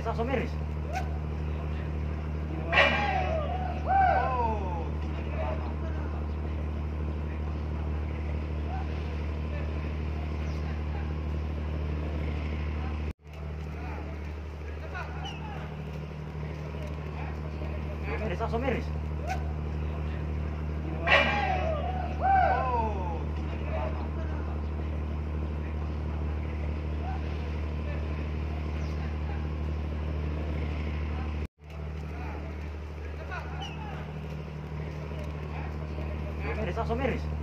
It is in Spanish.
Meres, Aso Meres. Meres, Aso Meres. Meris langsung miris